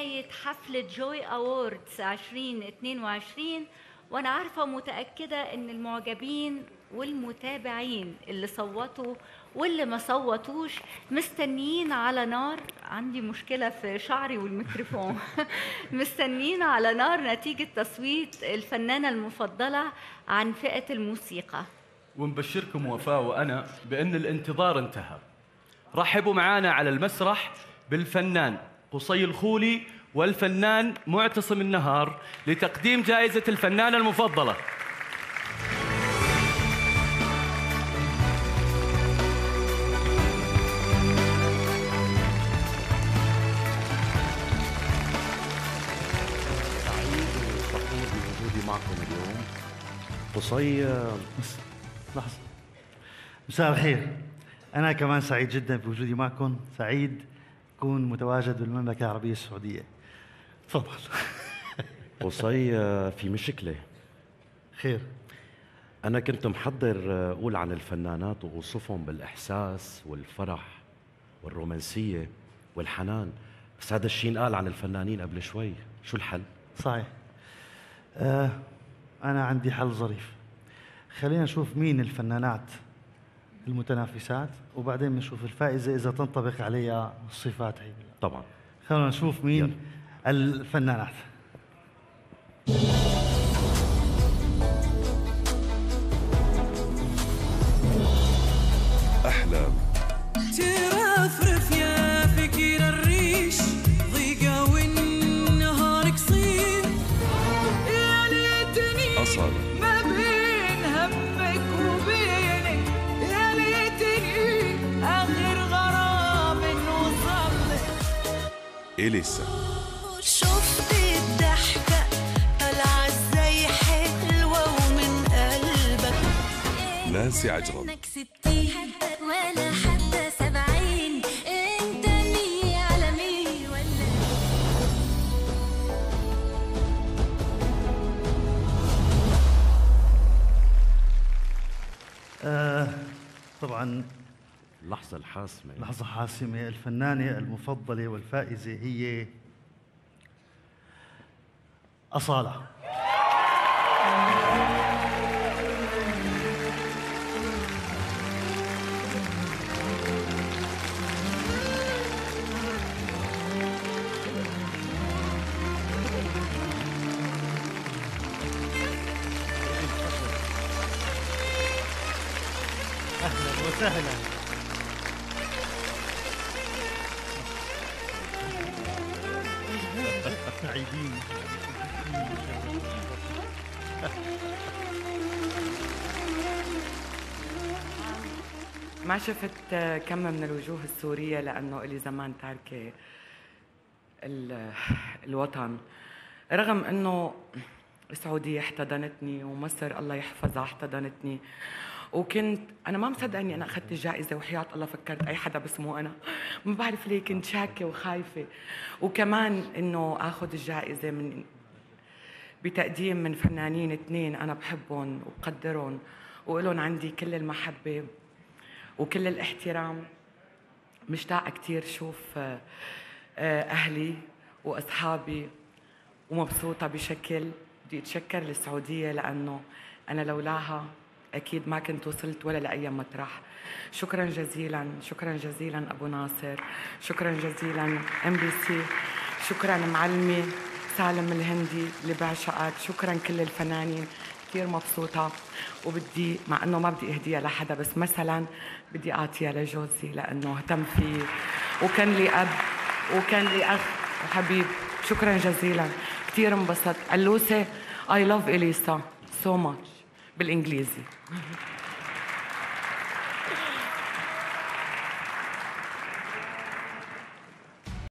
نهاية حفلة جوي أووردز 2022 وأنا عارفة ومتأكدة إن المعجبين والمتابعين اللي صوتوا واللي ما صوتوش مستنيين على نار. عندي مشكلة في شعري والميكروفون. مستنيين على نار نتيجة تصويت الفنانة المفضلة عن فئة الموسيقى. ونبشركم وفاء وأنا بأن الانتظار انتهى. رحبوا معانا على المسرح بالفنان. قصي الخولي والفنان معتصم النهار لتقديم جائزة الفنانة المفضلة. سعيد وفخور بوجودي معكم اليوم قصي لحظة. مساء الخير. أنا كمان سعيد جدا بوجودي معكم. سعيد أكون متواجد بالمملكة العربية السعودية. تفضل. قصي في مشكلة. خير. أنا كنت محضر أقول عن الفنانات وأوصفهم بالإحساس والفرح والرومانسية والحنان. بس هذا الشيء انقال عن الفنانين قبل شوي. شو الحل؟ صحيح. آه أنا عندي حل ظريف. خلينا نشوف مين الفنانات المتنافسات وبعدين بنشوف الفائزة إذا تنطبق عليها الصفات هي. طبعا. خلينا نشوف مين يلا. الفنانات. أحلام. ترفرف يا فكر الريش ضيقة والنهار قصير. يا ليتني أصل إليسا. شفت الضحكة طالعة إزاي حلوة ومن قلبك؟ نانسي عجرم. ستين ولا حتى سبعين. أنت مية على مية ولا؟ آه طبعا اللحظة الحاسمة. لحظة حاسمة. الفنانة المفضلة والفائزة هي أصالة. أهلا وسهلا. ما شفت كم من الوجوه السورية لأنه إلي زمان تاركة ال- الوطن. رغم أنه السعودية احتضنتني ومصر الله يحفظها احتضنتني وكنت أنا ما مصدقه اني أنا أخذت الجائزة وحياة الله فكرت أي حدا باسمه أنا. ما بعرف ليه كنت شاكة وخايفة. وكمان إنه آخذ الجائزة من بتقديم من فنانين اثنين أنا بحبهم وبقدرهم وإلهم عندي كل المحبة وكل الاحترام. مشتاقة كثير شوف آه، أهلي وأصحابي ومبسوطة بشكل. بدي أتشكر للسعودية لأنه أنا لولاها أكيد ما كنت وصلت ولا لأي مطرح. شكرا جزيلا شكرا جزيلا أبو ناصر شكرا جزيلا MBC شكرا معلمي سالم الهندي اللي بعشقك شكرا كل الفنانين. كثير مبسوطة وبدي مع إنه ما بدي أهديها لحدا بس مثلا بدي أعطيها لجوزي لأنه اهتم فيه. وكان لي أب وكان لي أخ وحبيب. شكرا جزيلا. كثير انبسطت. اللوسة I love إليسا so much. بالإنجليزي.